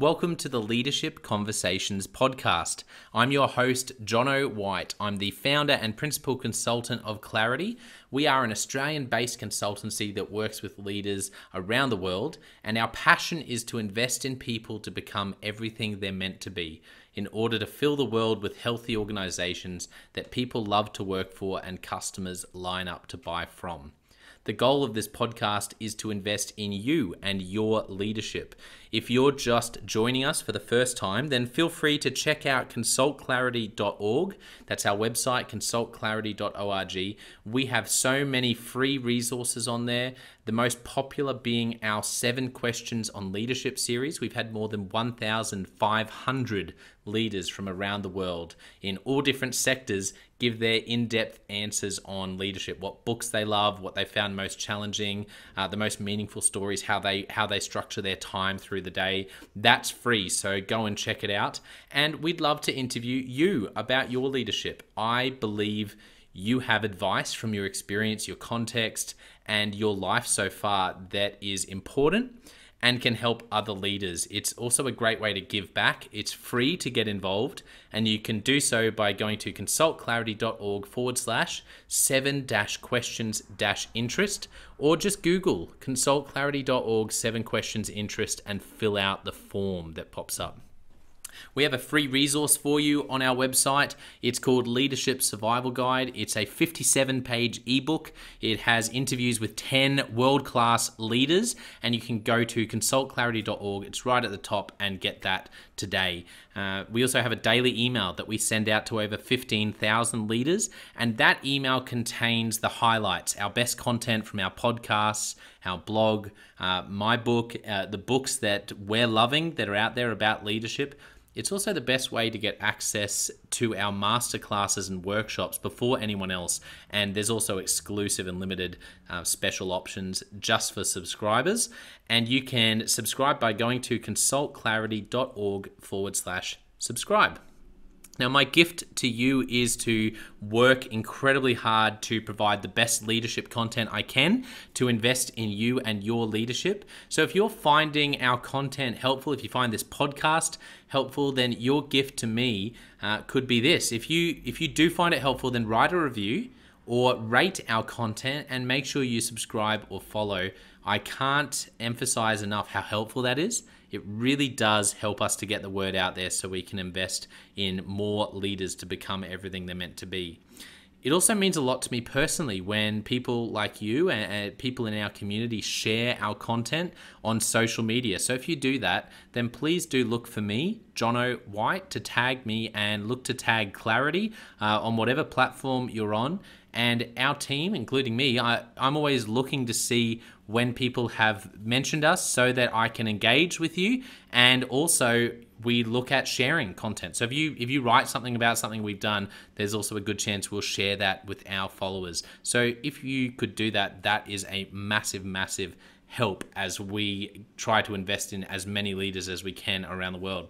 Welcome to the Leadership Conversations podcast. I'm your host, Jonno White. I'm the founder and principal consultant of Clarity. We are an Australian based consultancy that works with leaders around the world, and our passion is to invest in people to become everything they're meant to be in order to fill the world with healthy organizations that people love to work for and customers line up to buy from. The goal of this podcast is to invest in you and your leadership. If you're just joining us for the first time, then feel free to check out consultclarity.org. That's our website, consultclarity.org. We have so many free resources on there. The most popular being our seven questions on leadership series. We've had more than 1,500 leaders from around the world in all different sectors give their in depth answers on leadership, what books they love, what they found most challenging, uh, the most meaningful stories, how they how they structure their time through the day. That's free, so go and check it out. And we'd love to interview you about your leadership. I believe you have advice from your experience, your context, and your life so far that is important and can help other leaders. It's also a great way to give back. It's free to get involved, and you can do so by going to consultclarity.org forward slash seven dash questions dash interest, or just Google consultclarity.org seven questions interest and fill out the form that pops up. We have a free resource for you on our website. It's called Leadership Survival Guide. It's a 57 page ebook. It has interviews with 10 world class leaders, and you can go to consultclarity.org. It's right at the top and get that today. Uh, we also have a daily email that we send out to over 15,000 leaders, and that email contains the highlights, our best content from our podcasts, our blog, uh, my book, uh, the books that we're loving that are out there about leadership. It's also the best way to get access to our masterclasses and workshops before anyone else. And there's also exclusive and limited uh, special options just for subscribers. And you can subscribe by going to consultclarity.org forward slash subscribe. Now, my gift to you is to work incredibly hard to provide the best leadership content I can to invest in you and your leadership. So, if you're finding our content helpful, if you find this podcast helpful, then your gift to me uh, could be this. If you if you do find it helpful, then write a review or rate our content and make sure you subscribe or follow. I can't emphasize enough how helpful that is. It really does help us to get the word out there so we can invest in more leaders to become everything they're meant to be. It also means a lot to me personally when people like you and, people in our community share our content on social media. So if you do that, then please do look for me, Jonno White, to tag me and look to tag Clarity uh, on whatever platform you're on. And our team, including me, I, I'm always looking to see when people have mentioned us so that I can engage with you and also we look at sharing content. So if you if you write something about something we've done, there's also a good chance we'll share that with our followers. So if you could do that, that is a massive massive help as we try to invest in as many leaders as we can around the world.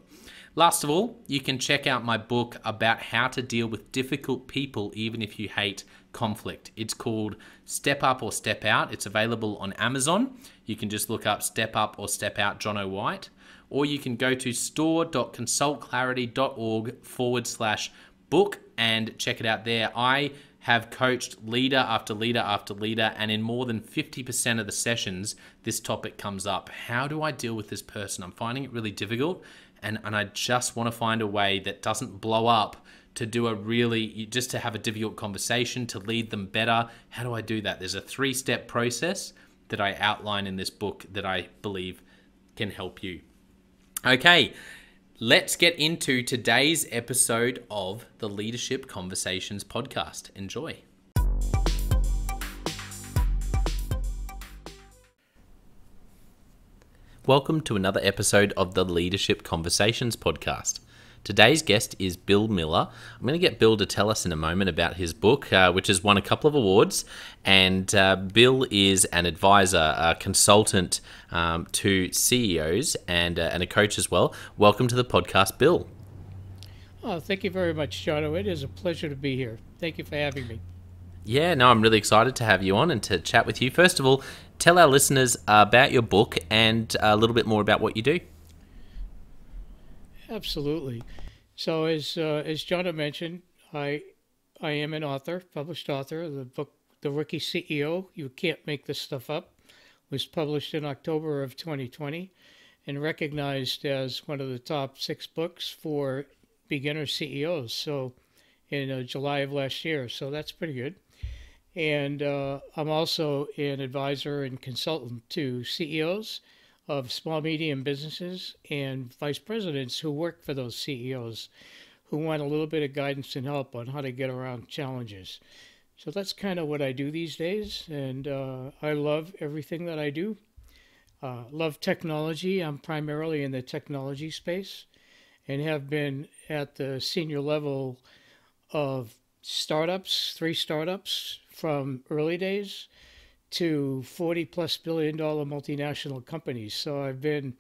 Last of all, you can check out my book about how to deal with difficult people even if you hate conflict. It's called Step Up or Step Out. It's available on Amazon. You can just look up Step Up or Step Out Jonno White, or you can go to store.consultclarity.org forward slash book and check it out there. I have coached leader after leader after leader, and in more than 50% of the sessions, this topic comes up. How do I deal with this person? I'm finding it really difficult, and, and I just want to find a way that doesn't blow up to do a really just to have a difficult conversation to lead them better. How do i do that? There's a three step process that i outline in this book that i believe can help you. Okay let's get into today's episode of the leadership conversations podcast. Enjoy. Welcome to another episode of the Leadership Conversations podcast. Today's guest is Bill Miller. I'm going to get Bill to tell us in a moment about his book, uh, which has won a couple of awards. And uh, Bill is an advisor, a consultant um, to CEOs, and, uh, and a coach as well. Welcome to the podcast, Bill. Oh, thank you very much, Jonno. It is a pleasure to be here. Thank you for having me. Yeah, no, I'm really excited to have you on and to chat with you. First of all, tell our listeners about your book and a little bit more about what you do. Absolutely. So as uh, as John mentioned, I I am an author, published author. Of the book The Rookie CEO, You Can't Make This Stuff Up, was published in October of 2020 and recognized as one of the top six books for beginner CEOs. So in uh, July of last year. So that's pretty good. And uh, I'm also an advisor and consultant to CEOs of small medium businesses and vice presidents who work for those CEOs who want a little bit of guidance and help on how to get around challenges. So that's kind of what I do these days, and uh, I love everything that I do. Uh, love technology. I'm primarily in the technology space and have been at the senior level of startups, three startups from early days to 40 plus billion dollar multinational companies. So I've been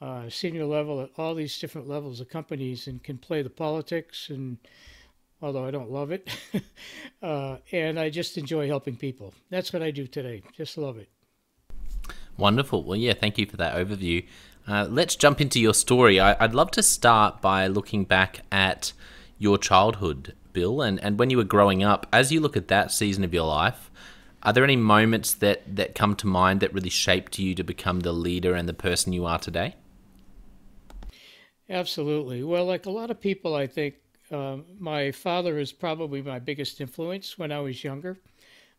uh, senior level at all these different levels of companies and can play the politics and although I don't love it. uh, and I just enjoy helping people. That's what I do today. Just love it. Wonderful. Well, yeah, thank you for that overview. Uh, let's jump into your story. I, would love to start by looking back at your childhood, Bill, and, and when you were growing up. As you look at that season of your life, are there any moments that, that come to mind that really shaped you to become the leader and the person you are today? Absolutely. Well, like a lot of people, I think uh, my father is probably my biggest influence when I was younger.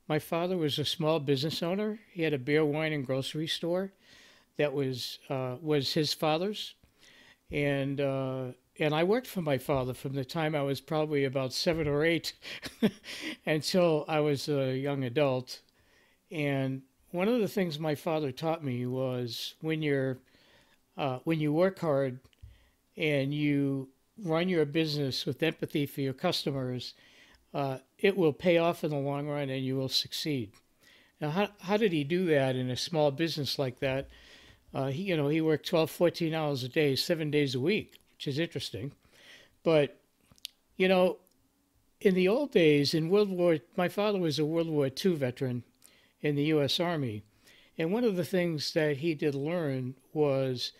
My father was a small business owner. He had a beer, wine, and grocery store that was uh, was his father's, and uh, and I worked for my father from the time I was probably about seven or eight until I was a young adult. And one of the things my father taught me was when you're uh, when you work hard and you run your business with empathy for your customers, uh, it will pay off in the long run and you will succeed. Now, how, how did he do that in a small business like that? Uh, he, you know, he worked 12, 14 hours a day, seven days a week, which is interesting. But, you know, in the old days, in World War, my father was a World War II veteran in the U.S. Army. And one of the things that he did learn was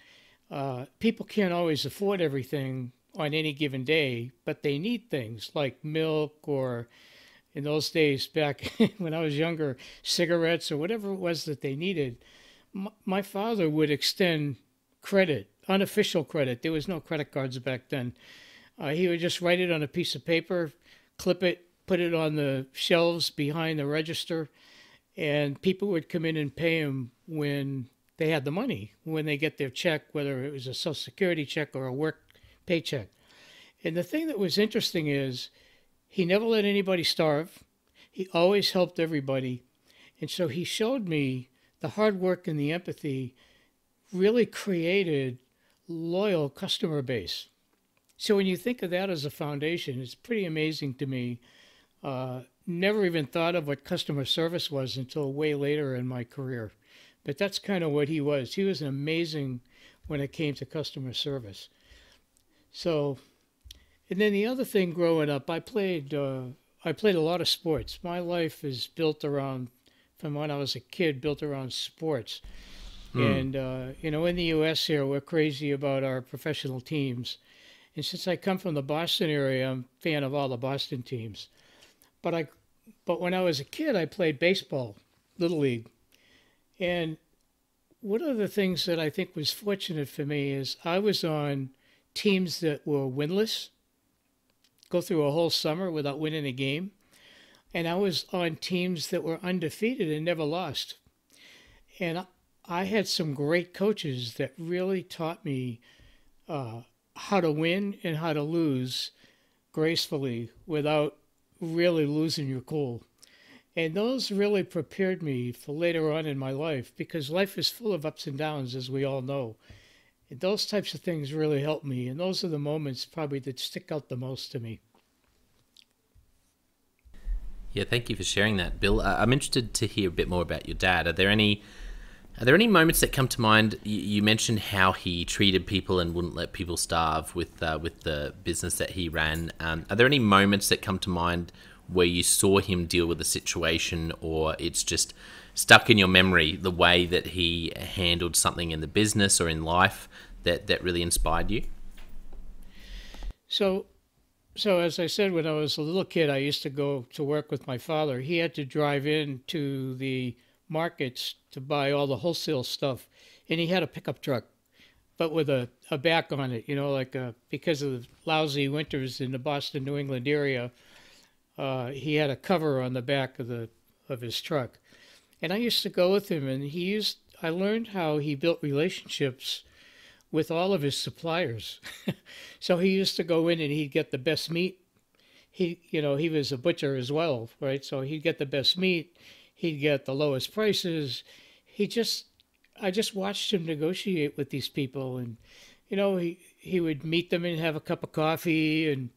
uh, people can't always afford everything on any given day, but they need things like milk or in those days back when I was younger, cigarettes or whatever it was that they needed. my father would extend credit, unofficial credit. There was no credit cards back then. Uh, he would just write it on a piece of paper, clip it, put it on the shelves behind the register, and people would come in and pay him when they had the money, when they get their check, whether it was a Social Security check or a work paycheck. And the thing that was interesting is he never let anybody starve. He always helped everybody. And so he showed me the hard work and the empathy really created loyal customer base. So when you think of that as a foundation, it's pretty amazing to me. Uh, never even thought of what customer service was until way later in my career. But that's kind of what he was. He was amazing when it came to customer service. So, and then the other thing growing up, I played uh, I played a lot of sports. My life is built around from when I was a kid, built around sports. Mm. And uh, you know, in the U.S. here, we're crazy about our professional teams. And since I come from the Boston area, I'm a fan of all the Boston teams. But I, but when I was a kid, I played baseball, little league, and one of the things that I think was fortunate for me is I was on teams that were winless, go through a whole summer without winning a game. And I was on teams that were undefeated and never lost. And I had some great coaches that really taught me uh, how to win and how to lose gracefully without really losing your cool. And those really prepared me for later on in my life because life is full of ups and downs, as we all know And those types of things really helped me, and those are the moments probably that stick out the most to me. Yeah, thank you for sharing that, Bill. I'm interested to hear a bit more about your dad. Are there any are there any moments that come to mind? You, mentioned how he treated people and wouldn't let people starve with uh, with the business that he ran. Um, are there any moments that come to mind where you saw him deal with a situation, or it's just stuck in your memory the way that he handled something in the business or in life that, that really inspired you? So, so as I said, when I was a little kid, I used to go to work with my father. He had to drive in to the markets to buy all the wholesale stuff, and he had a pickup truck, but with a, a back on it, you know, like a, because of the lousy winters in the Boston, New England area, uh, he had a cover on the back of the of his truck, and I used to go with him, and he used. I learned how he built relationships with all of his suppliers. so he used to go in and he'd get the best meat. He, you know, he was a butcher as well, right? So he'd get the best meat. He'd get the lowest prices. He just, I just watched him negotiate with these people, and you know, he he would meet them and have a cup of coffee, and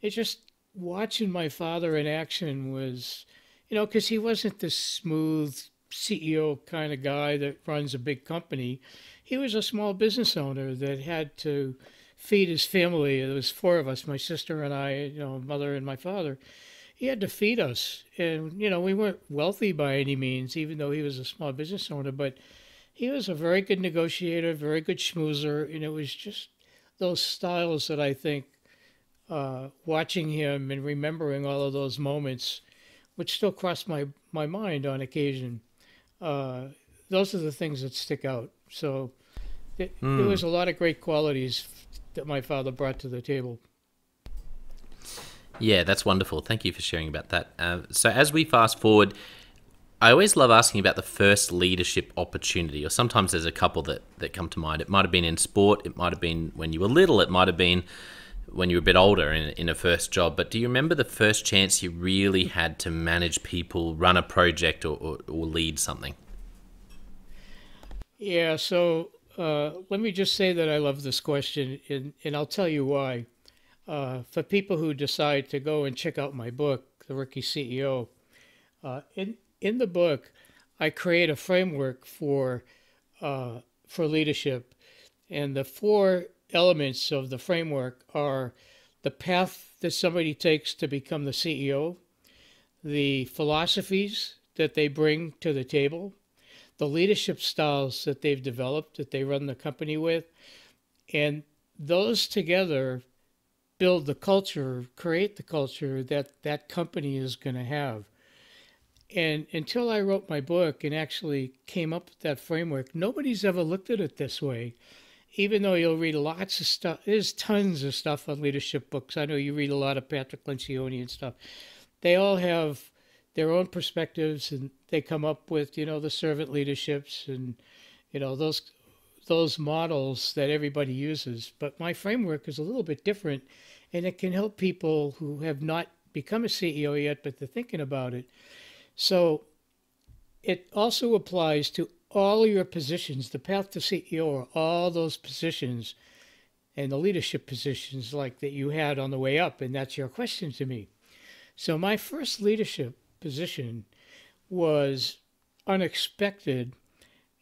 it just watching my father in action was, you know, because he wasn't this smooth CEO kind of guy that runs a big company he was a small business owner that had to feed his family. There was four of us, my sister and I, you know, mother and my father. He had to feed us, and you know, we weren't wealthy by any means, even though he was a small business owner. But he was a very good negotiator, very good schmoozer, and it was just those styles that I think, uh, watching him and remembering all of those moments, which still cross my my mind on occasion. Uh, those are the things that stick out. So it, mm. there was a lot of great qualities that my father brought to the table. Yeah, that's wonderful. Thank you for sharing about that. Uh, so as we fast forward, I always love asking about the first leadership opportunity, or sometimes there's a couple that, that come to mind. It might have been in sport, it might have been when you were little, it might have been when you were a bit older in, in a first job. But do you remember the first chance you really had to manage people, run a project, or, or, or lead something? Yeah, so uh, let me just say that I love this question, and, and I'll tell you why. Uh, for people who decide to go and check out my book, The Rookie CEO, uh, in in the book, I create a framework for uh, for leadership, and the four elements of the framework are the path that somebody takes to become the CEO, the philosophies that they bring to the table, the leadership styles that they've developed that they run the company with and those together build the culture create the culture that that company is going to have. And until i wrote my book and actually came up with that framework nobody's ever looked at it this way. Even though you'll read lots of stuff there's tons of stuff on leadership books. I know you read a lot of patrick lencioni and stuff. They all have their own perspectives and they come up with you know the servant leaderships and you know those those models that everybody uses but my framework is a little bit different and it can help people who have not become a ceo yet but they're thinking about it so it also applies to all your positions the path to ceo are all those positions and the leadership positions like that you had on the way up and that's your question to me so my first leadership position was unexpected.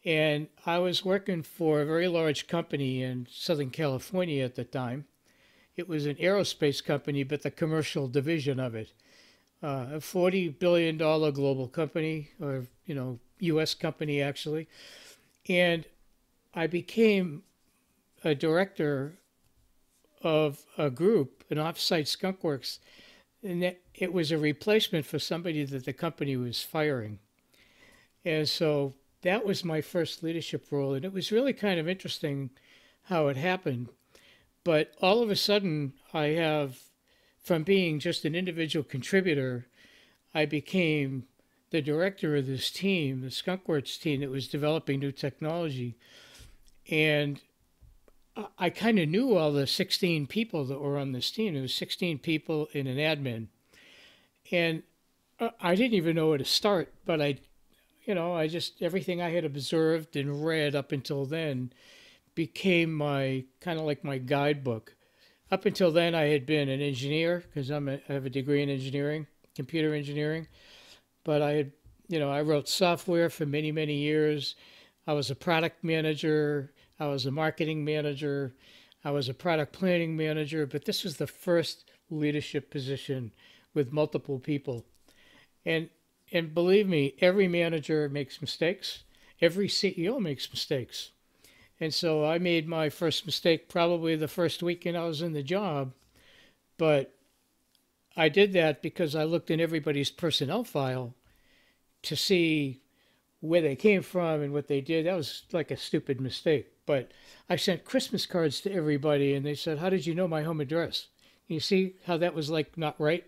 And I was working for a very large company in Southern California at the time. It was an aerospace company, but the commercial division of it. Uh, a $40 billion global company, or, you know, U.S. company actually. And I became a director of a group, an offsite skunkworks and that it was a replacement for somebody that the company was firing. And so that was my first leadership role, and it was really kind of interesting how it happened. But all of a sudden, I have, from being just an individual contributor, I became the director of this team, the Skunkworks team that was developing new technology. And I kind of knew all the 16 people that were on this team. It was 16 people in an admin. And uh, I didn't even know where to start, but I, you know, I just, everything I had observed and read up until then became my kind of like my guidebook. Up until then, I had been an engineer because I'm a, I have a degree in engineering, computer engineering. But I had, you know, I wrote software for many, many years. I was a product manager I was a marketing manager. I was a product planning manager, but this was the first leadership position with multiple people. And and believe me, every manager makes mistakes. Every CEO makes mistakes. And so I made my first mistake probably the first weekend I was in the job But I did that because I looked in everybody's personnel file to see where they came from and what they did. That was like a stupid mistake. But I sent Christmas cards to everybody and they said, How did you know my home address? You see how that was like not right?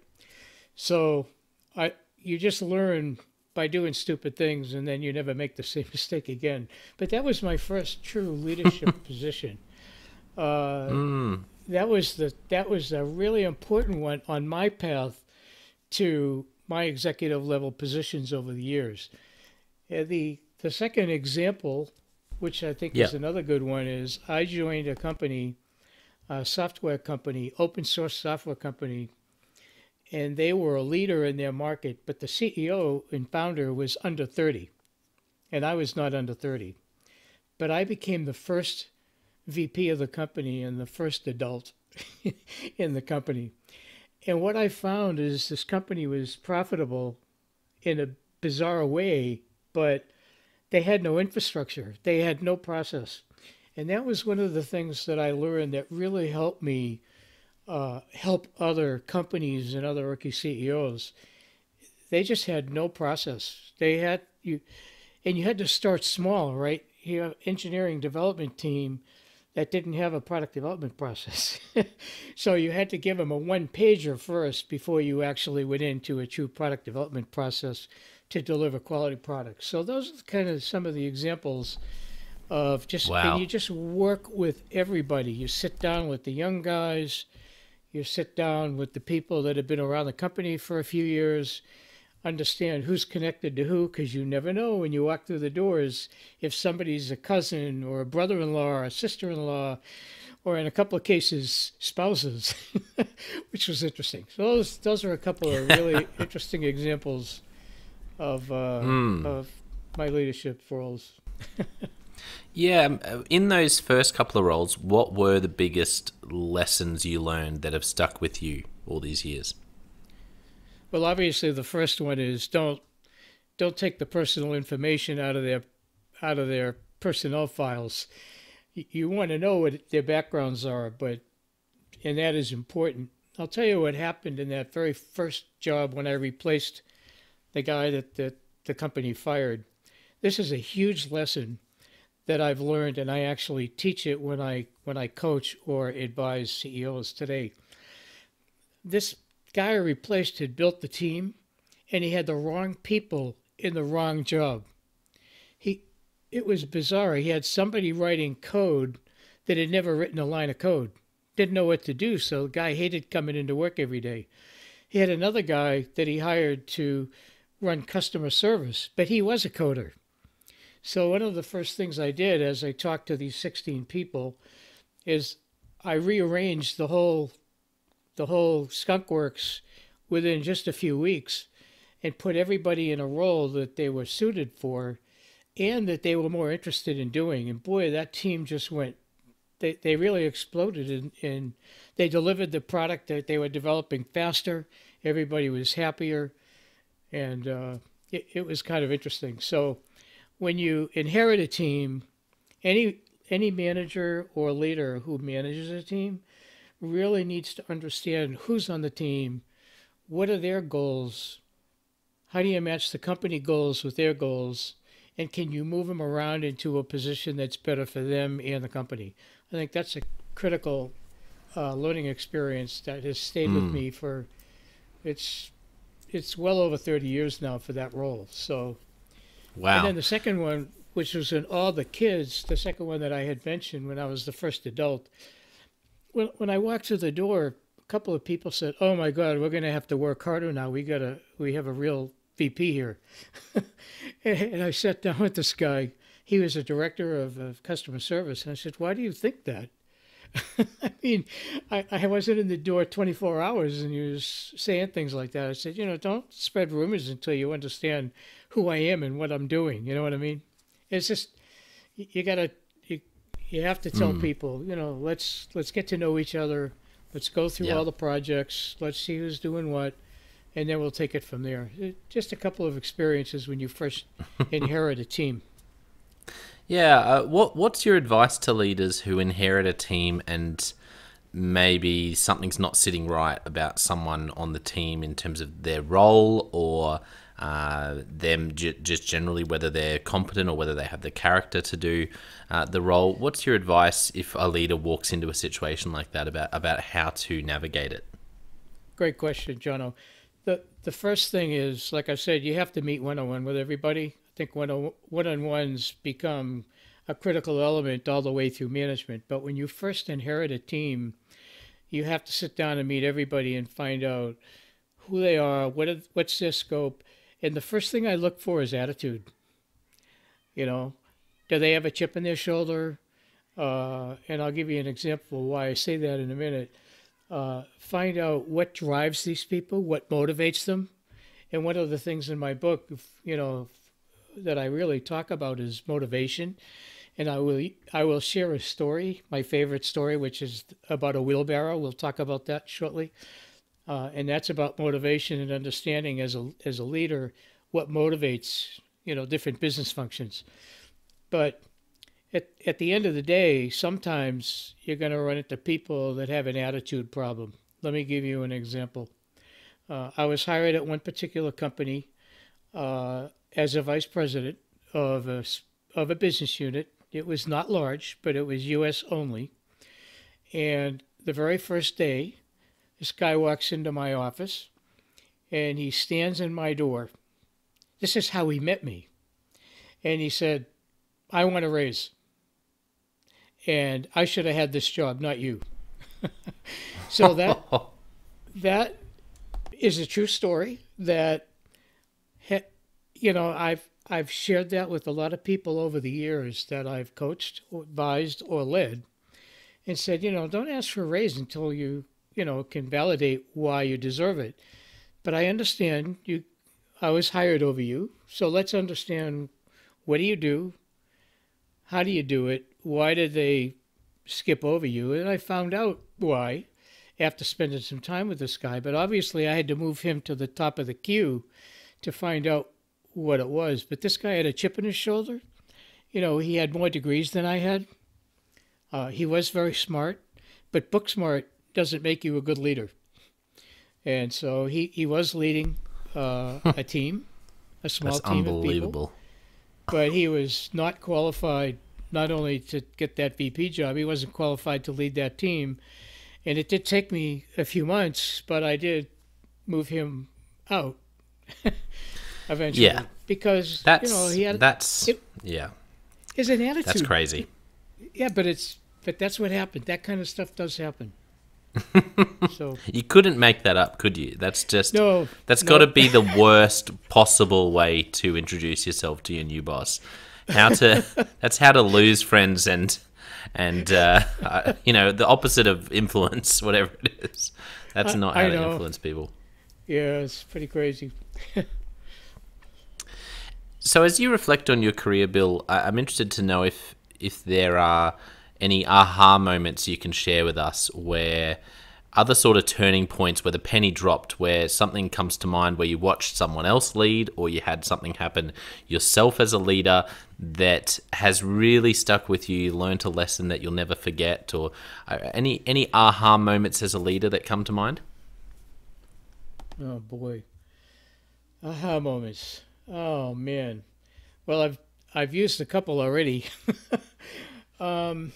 So I you just learn by doing stupid things and then you never make the same mistake again. But that was my first true leadership position. Uh, mm. That was the that was a really important one on my path to my executive level positions over the years. The the second example, which I think yeah. is another good one, is I joined a company, a software company, open source software company, and they were a leader in their market, but the CEO and founder was under 30, and I was not under 30. But I became the first VP of the company and the first adult in the company. And what I found is this company was profitable in a bizarre way but they had no infrastructure, they had no process. And that was one of the things that I learned that really helped me uh, help other companies and other rookie CEOs. They just had no process. They had you, and you had to start small, right? You have engineering development team that didn't have a product development process. so you had to give them a one pager first before you actually went into a true product development process to deliver quality products. So those are kind of some of the examples of just wow. can you just work with everybody. You sit down with the young guys, you sit down with the people that have been around the company for a few years, understand who's connected to who because you never know when you walk through the doors if somebody's a cousin or a brother-in-law or a sister-in-law or in a couple of cases spouses which was interesting so those those are a couple of really interesting examples of uh, mm. of my leadership roles. yeah, um, in those first couple of roles, what were the biggest lessons you learned that have stuck with you all these years? Well, obviously, the first one is don't don't take the personal information out of their out of their personnel files. You, want to know what their backgrounds are, but and that is important. I'll tell you what happened in that very first job when I replaced the guy that, that the company fired. This is a huge lesson that I've learned, and I actually teach it when I when I coach or advise CEOs today. This guy I replaced had built the team, and he had the wrong people in the wrong job. He, it was bizarre. He had somebody writing code that had never written a line of code, didn't know what to do, so the guy hated coming into work every day. He had another guy that he hired to run customer service, but he was a coder. So one of the first things I did as I talked to these 16 people is I rearranged the whole the whole skunkworks within just a few weeks and put everybody in a role that they were suited for and that they were more interested in doing. And boy, that team just went they, they really exploded and, and they delivered the product that they were developing faster. Everybody was happier and uh, it, it was kind of interesting. So when you inherit a team, any any manager or leader who manages a team really needs to understand who's on the team, what are their goals, how do you match the company goals with their goals, and can you move them around into a position that's better for them and the company? I think that's a critical uh, learning experience that has stayed mm. with hmm. me for it's it's well over 30 years now for that role. So, wow. And then the second one, which was in all the kids, the second one that I had mentioned when I was the first adult. When when I walked through the door, a couple of people said, "Oh my God, we're going to have to work harder now. We got we have a real VP here." and I sat down with this guy. He was a director of, of customer service, and I said, "Why do you think that?" I mean, I, I wasn't in the door 24 hours and he was saying things like that. I said, you know, don't spread rumors until you understand who I am and what I'm doing. You know what I mean? It's just, you, gotta, you, you have to tell mm. people, you know, let's, let's get to know each other. Let's go through yeah. all the projects. Let's see who's doing what. And then we'll take it from there. Just a couple of experiences when you first inherit a team. Yeah. Uh, what What's your advice to leaders who inherit a team and maybe something's not sitting right about someone on the team in terms of their role or uh, them j- just generally whether they're competent or whether they have the character to do uh, the role. What's your advice if a leader walks into a situation like that about about how to navigate it? Great question, Jonno. The the first thing is, like I said, you have to meet one on one with everybody. Think one on ones become a critical element all the way through management. But when you first inherit a team, you have to sit down and meet everybody and find out who they are, what are, what's their scope, and the first thing I look for is attitude. You know, do they have a chip in their shoulder? Uh, and I'll give you an example why I say that in a minute. Uh, find out what drives these people, what motivates them. And one of the things in my book, you know, that I really talk about is motivation. And I will I will share a story, my favorite story, which is about a wheelbarrow. We'll talk about that shortly. Uh, and that's about motivation and understanding as a as a leader what motivates you know different business functions. But at at the end of the day, sometimes you're going to run into people that have an attitude problem. Let me give you an example. Uh, I was hired at one particular company uh, as a vice president of a of a business unit. It was not large, but it was U.S. only. And the very first day, this guy walks into my office and he stands in my door. This is how he met me. And he said, I want a raise. And I should have had this job, not you. so that that is a true story that you know I've I've shared that with a lot of people over the years that I've coached, advised, or led, and said, you know, don't ask for a raise until you you know, can validate why you deserve it. But I understand you. I was hired over you, so let's understand what do you do, how do you do it, why did they skip over you, and I found out why after spending some time with this guy. But obviously, I had to move him to the top of the queue to find out what it was. But this guy had a chip in his shoulder. You know, he had more degrees than I had. Uh, he was very smart, but book smart doesn't make you a good leader. And so he, he was leading uh, a team, a small That's team unbelievable. of people. But he was not qualified not only to get that VP job, he wasn't qualified to lead that team. And it did take me a few months, but I did move him out eventually. Yeah. Because that's you know he had that's it, yeah. Is an attitude. That's crazy. Yeah, but it's but that's what happened. That kind of stuff does happen. so you couldn't make that up, could you? That's just no. That's no. got to be the worst possible way to introduce yourself to your new boss. How to? that's how to lose friends and and uh, uh, you know the opposite of influence, whatever it is. That's not how to influence people. Yeah, it's pretty crazy. so, as you reflect on your career, Bill, I'm interested to know if if there are any aha moments you can share with us where other sort of turning points where the penny dropped, where something comes to mind where you watched someone else lead or you had something happen yourself as a leader that has really stuck with you, you learned a lesson that you'll never forget, or uh, any any aha moments as a leader that come to mind? Oh boy, aha moments. Oh man, well I've I've used a couple already. um,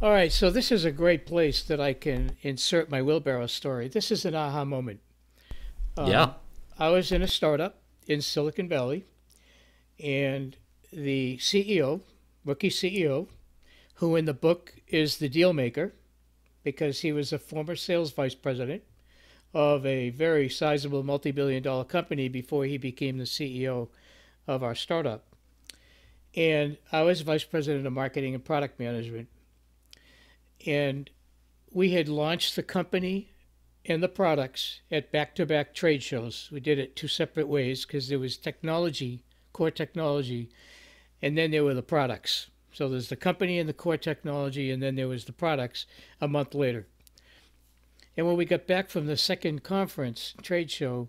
all right, so this is a great place that I can insert my wheelbarrow story. This is an aha moment. Um, yeah. I was in a startup in Silicon Valley, and the CEO, rookie CEO, who in the book is the deal maker, because he was a former sales vice president of a very sizable multi billion dollar company before he became the CEO of our startup. And I was vice president of marketing and product management and we had launched the company and the products at back-to-back trade shows. We did it two separate ways because there was technology, core technology, and then there were the products. So there's the company and the core technology, and then there was the products a month later. And when we got back from the second conference trade show,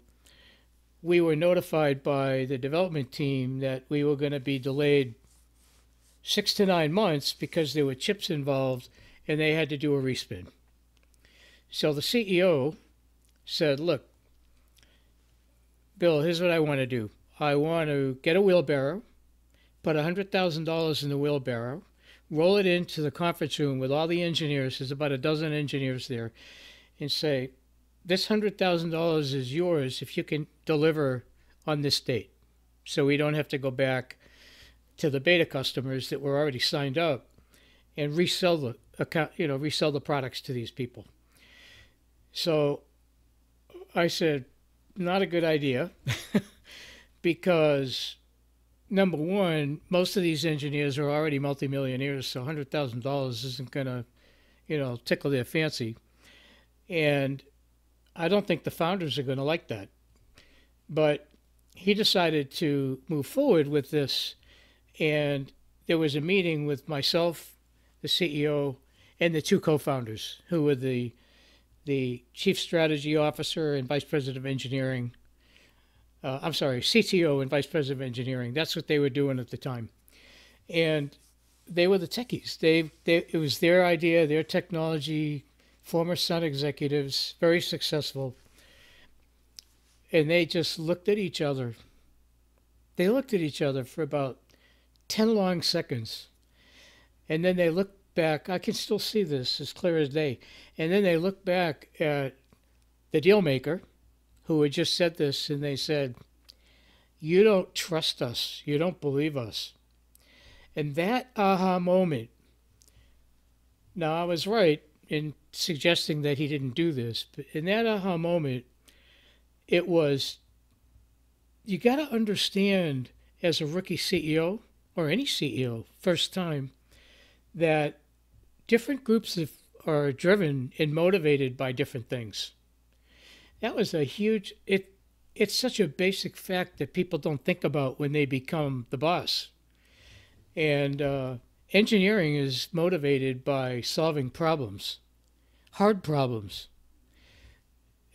we were notified by the development team that we were going to be delayed six to nine months because there were chips involved and they had to do a respin. So the CEO said, Look, Bill, here's what I want to do. I want to get a wheelbarrow, put $100,000 in the wheelbarrow, roll it into the conference room with all the engineers, there's about a dozen engineers there, and say, This $100,000 is yours if you can deliver on this date. So we don't have to go back to the beta customers that were already signed up and resell the account, you know, resell the products to these people. So I said, not a good idea because number one, most of these engineers are already multimillionaires, so hundred thousand dollars isn't gonna, you know, tickle their fancy. And I don't think the founders are gonna like that. But he decided to move forward with this and there was a meeting with myself, the CEO, and the two co-founders who were the the chief strategy officer and vice president of engineering. Uh, I'm sorry, CTO and vice president of engineering. That's what they were doing at the time, and they were the techies. They, they it was their idea, their technology. Former Sun executives, very successful, and they just looked at each other. They looked at each other for about 10 long seconds. And then they looked back. I can still see this as clear as day. And then they looked back at the deal maker who had just said this and they said, You don't trust us. You don't believe us. And that aha moment, now I was right in suggesting that he didn't do this, but in that aha moment, it was you got to understand as a rookie CEO or any CEO, first time, that different groups of, are driven and motivated by different things. That was a huge, it, it's such a basic fact that people don't think about when they become the boss. And uh, engineering is motivated by solving problems, hard problems,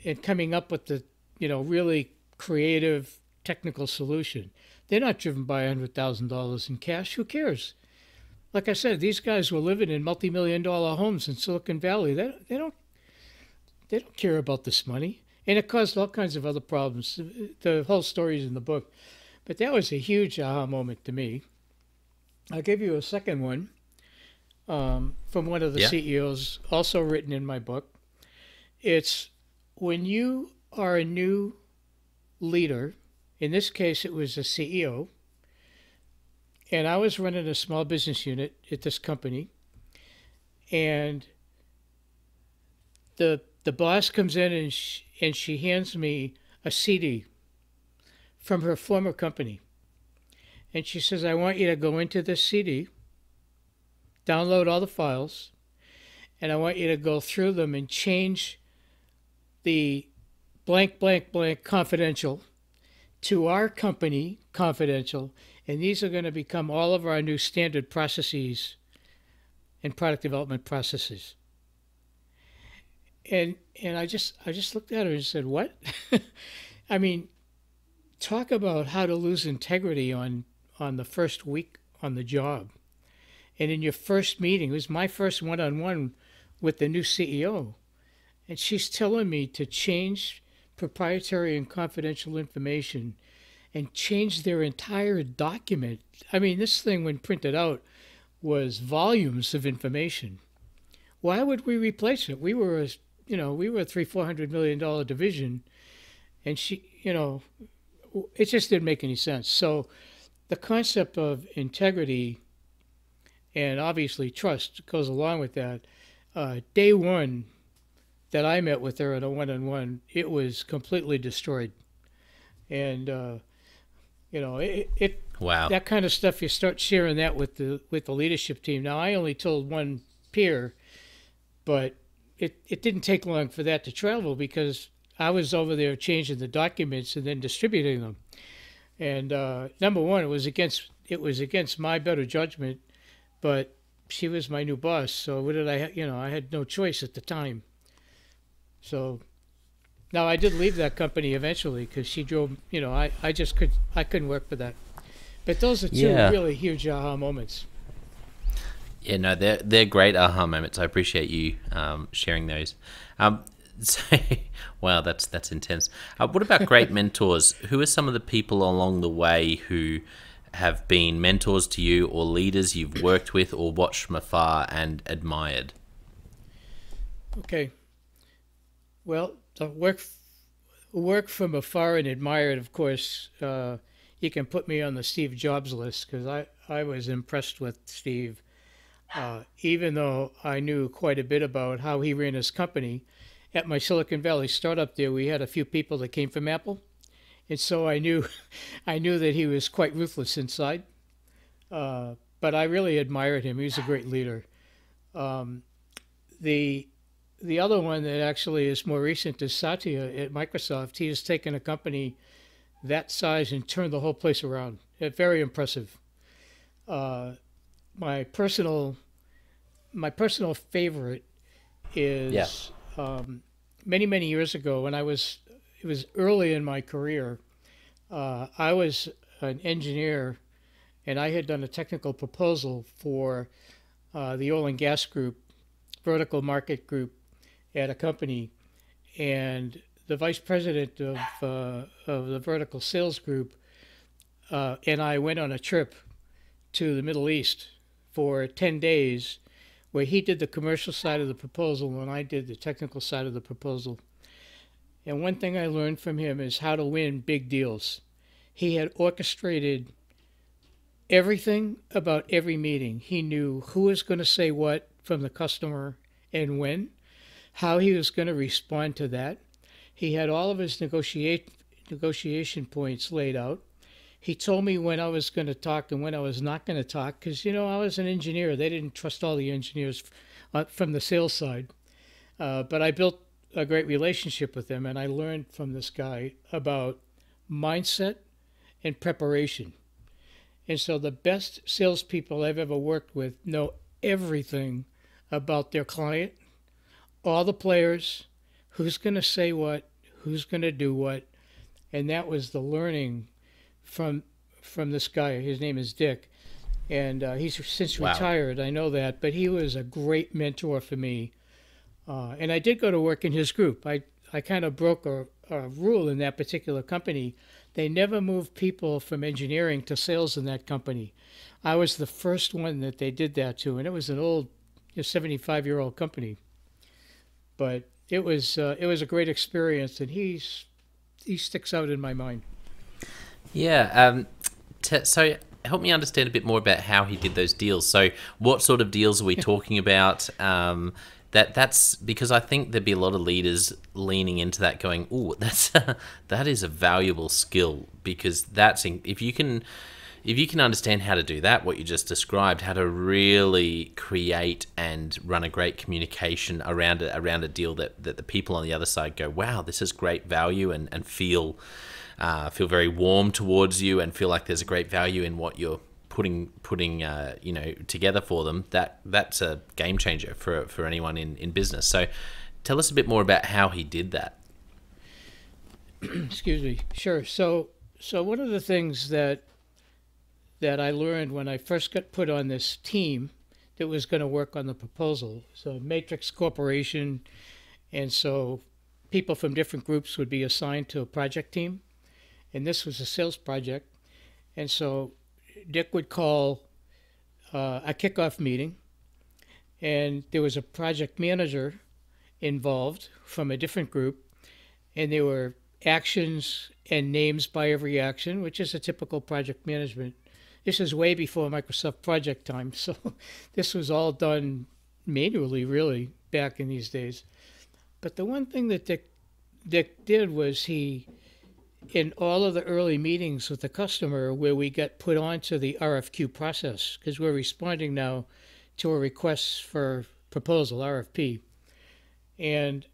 and coming up with the, you know, really creative technical solution. They're not driven by $100,000 in cash. Who cares? Like I said, these guys were living in multi-million dollar homes in Silicon Valley. They, they don't they don't care about this money. And it caused all kinds of other problems. The whole story is in the book. But that was a huge aha moment to me. I'll give you a second one um, from one of the yeah. CEOs, also written in my book. It's when you are a new leader in this case, it was a CEO. And I was running a small business unit at this company. And the the boss comes in and she, and she hands me a CD from her former company. And she says, I want you to go into this CD, download all the files, and I want you to go through them and change the blank, blank, blank confidential to our company, confidential, and these are going to become all of our new standard processes and product development processes. And and I just I just looked at her and said, "What?" I mean, talk about how to lose integrity on on the first week on the job. And in your first meeting, it was my first one-on-one with the new CEO. And she's telling me to change proprietary and confidential information and change their entire document. I mean, this thing, when printed out, was volumes of information. Why would we replace it? We were a, you know, we were a three, four hundred million dollar division, and she, you know, it just didn't make any sense. So, the concept of integrity and obviously trust goes along with that. Uh, day one, that I met with her at a one-on-one, it was completely destroyed, and uh, you know it, it. Wow. That kind of stuff, you start sharing that with the with the leadership team. Now, I only told one peer, but it it didn't take long for that to travel because I was over there changing the documents and then distributing them. And uh, number one, it was against it was against my better judgment, but she was my new boss, so what did I? You know, I had no choice at the time. So now I did leave that company eventually because she drove. You know, I, I just could I couldn't work for that. But those are two yeah. really huge aha moments. Yeah, no, they're they're great aha moments. I appreciate you um, sharing those. Um, wow, that's that's intense. Uh, what about great mentors? Who are some of the people along the way who have been mentors to you or leaders you've worked with or watched from afar and admired? Okay. Well, the work work from afar and admired, of course. Uh, you can put me on the Steve Jobs list because I, I was impressed with Steve. Uh, even though I knew quite a bit about how he ran his company, at my Silicon Valley startup there, we had a few people that came from Apple, and so I knew, I knew that he was quite ruthless inside. Uh, but I really admired him. He was a great leader. Um, the the other one that actually is more recent is Satya at Microsoft. He has taken a company that size and turned the whole place around. It's very impressive. Uh, my personal my personal favorite is. Um, many many years ago when I was it was early in my career. Uh, I was an engineer, and I had done a technical proposal for uh, the oil and gas group, vertical market group, at a company, and the vice president of uh, of the vertical sales group uh, and I went on a trip to the Middle East for ten days, where he did the commercial side of the proposal and I did the technical side of the proposal. And one thing I learned from him is how to win big deals. He had orchestrated everything about every meeting. He knew who was going to say what from the customer and when, how he was going to respond to that. He had all of his negotiate, negotiation points laid out. He told me when I was going to talk and when I was not going to talk because, you know, I was an engineer. They didn't trust all the engineers uh, from the sales side. Uh, but I built a great relationship with them and I learned from this guy about mindset and preparation. And so the best salespeople I've ever worked with know everything about their client, all the players, who's going to say what, who's going to do what, and that was the learning from from this guy. His name is Dick, and uh, he's since wow. retired. I know that, but he was a great mentor for me. Uh, and I did go to work in his group. I I kind of broke a, a rule in that particular company. They never moved people from engineering to sales in that company. I was the first one that they did that to, and it was an old, 75 year old company. But it was uh, it was a great experience, and he's he sticks out in my mind. Yeah. Um, so help me understand a bit more about how he did those deals. So what sort of deals are we talking about? Um, that that's because I think there'd be a lot of leaders leaning into that, going, "Oh, that's that is a valuable skill because that's in, if you can." if you can understand how to do that, what you just described, how to really create and run a great communication around a, around a deal that, that the people on the other side go, wow, this is great value and, and feel uh, feel very warm towards you and feel like there's a great value in what you're putting putting uh, you know together for them. That that's a game changer for for anyone in, in business. So tell us a bit more about how he did that. Excuse me. Sure. So so one of the things that that I learned when I first got put on this team that was going to work on the proposal. So, Matrix Corporation, and so people from different groups would be assigned to a project team. And this was a sales project. And so, Dick would call uh, a kickoff meeting, and there was a project manager involved from a different group, and there were actions and names by every action, which is a typical project management this is way before Microsoft Project time, so this was all done manually, really, back in these days. But the one thing that Dick, Dick did was he, in all of the early meetings with the customer where we got put onto the RFQ process, because we're responding now to a request for proposal, RFP. And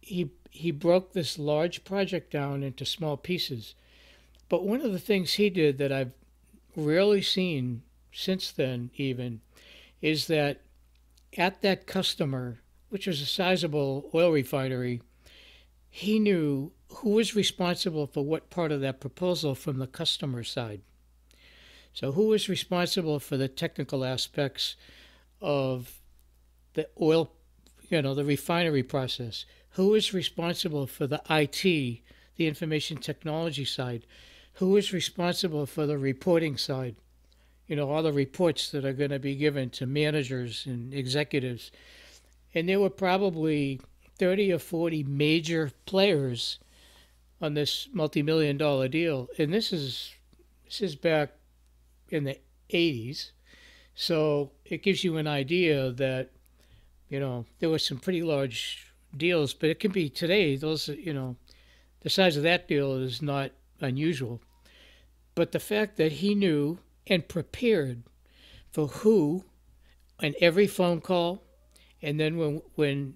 he he broke this large project down into small pieces. But one of the things he did that I've rarely seen since then, even, is that at that customer, which was a sizable oil refinery, he knew who was responsible for what part of that proposal from the customer side. So, who was responsible for the technical aspects of the oil, you know, the refinery process? Who is responsible for the IT, the information technology side? Who is responsible for the reporting side? You know, all the reports that are going to be given to managers and executives. And there were probably 30 or 40 major players on this multi-million dollar deal. And this is this is back in the 80s. So it gives you an idea that, you know, there were some pretty large deals, but it can be today, those, you know, the size of that deal is not unusual. But the fact that he knew and prepared for who and every phone call, and then when, when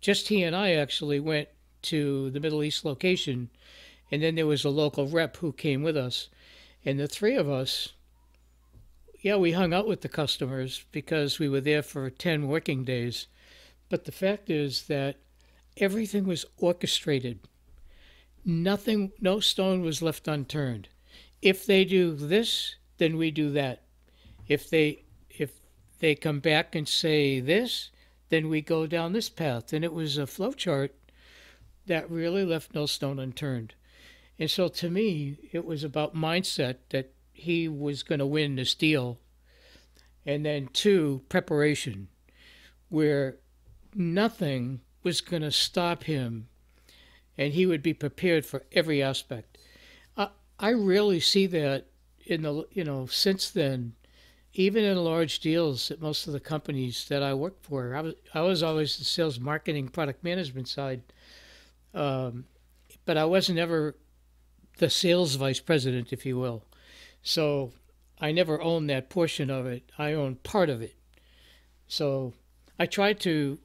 just he and I actually went to the Middle East location, and then there was a local rep who came with us, and the three of us yeah, we hung out with the customers because we were there for 10 working days. But the fact is that everything was orchestrated. Nothing, no stone was left unturned. If they do this, then we do that. If they if they come back and say this, then we go down this path. And it was a flowchart that really left no stone unturned. And so to me, it was about mindset that he was going to win this deal. And then, two, preparation, where nothing was going to stop him and he would be prepared for every aspect. I, I really see that in the, you know, since then, even in large deals at most of the companies that I worked for, I was, I was always the sales marketing product management side. Um, but I wasn't ever the sales vice president, if you will. So I never owned that portion of it. I owned part of it. So I tried to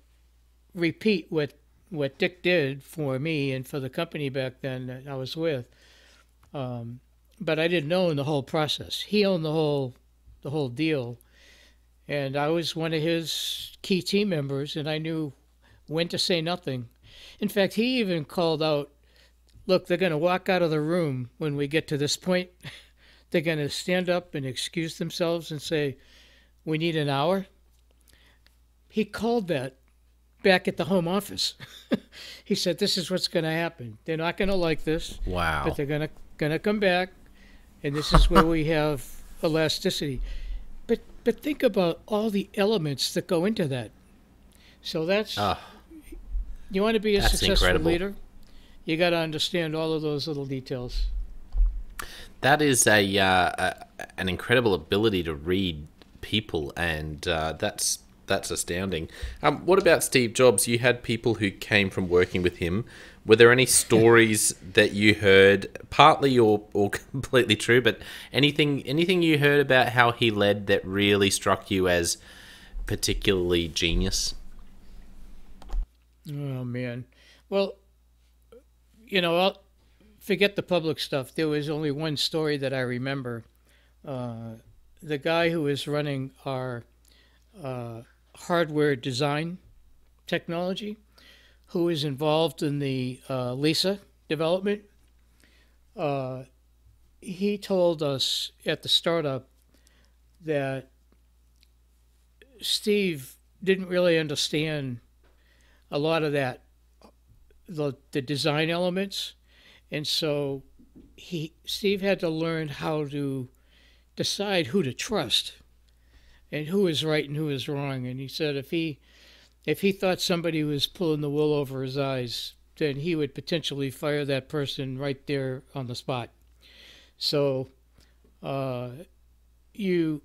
repeat what what Dick did for me and for the company back then that I was with. Um, but I didn't own the whole process. He owned the whole the whole deal, and I was one of his key team members, and I knew when to say nothing. In fact, he even called out, "Look, they're going to walk out of the room when we get to this point." they're going to stand up and excuse themselves and say, We need an hour. He called that back at the home office. he said, This is what's going to happen. They're not going to like this. Wow. But they're going to, going to come back, and this is where we have elasticity. But, but think about all the elements that go into that. So that's. Oh, you want to be a that's successful incredible. leader, you got to understand all of those little details. that is a, uh, a an incredible ability to read people, and uh, that's that's astounding. Um, what about Steve Jobs? You had people who came from working with him. Were there any stories that you heard, partly or, or completely true, but anything anything you heard about how he led that really struck you as particularly genius? Oh man. Well, you know, I'll forget the public stuff. There was only one story that I remember. Uh, the guy who was running our uh, hardware design technology, who was involved in the uh, Lisa development, uh, he told us at the startup that Steve didn't really understand a lot of that the the design elements. And so he Steve had to learn how to decide who to trust and who is right and who is wrong. And he said if he if he thought somebody was pulling the wool over his eyes then he would potentially fire that person right there on the spot. So uh, you